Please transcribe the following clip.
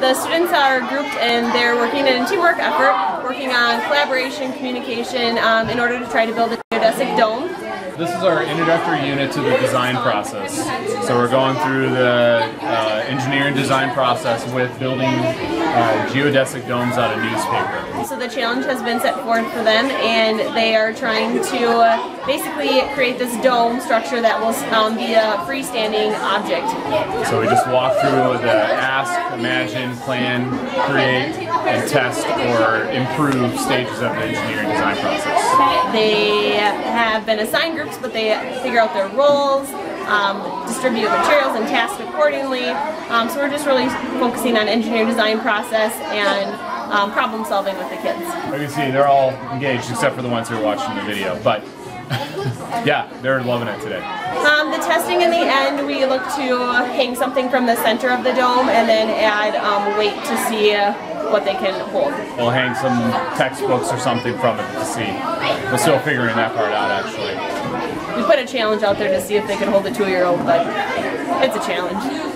the students are grouped and they're working in a teamwork effort, working on collaboration, communication um, in order to try to build a geodesic dome. This is our introductory unit to the design process. So we're going through the uh, engineering design process with building uh, geodesic domes out of newspaper. So the challenge has been set forth for them and they are trying to uh, basically create this dome structure that will um, be a freestanding object. So we just walk through the ask, imagine, plan, create, and test or improve stages of the engineering design process. They have been assigned groups but they figure out their roles, um, distribute materials and tasks accordingly. Um, so we're just really focusing on engineer design process and um, problem solving with the kids. You can see they're all engaged except for the ones who are watching the video. But yeah, they're loving it today. Um, the testing in the end, we look to hang something from the center of the dome and then add um, weight to see uh, what they can hold. We'll hang some textbooks or something from it to see. We're still figuring that part out actually. Put a challenge out there to see if they could hold a two-year-old, but it's a challenge.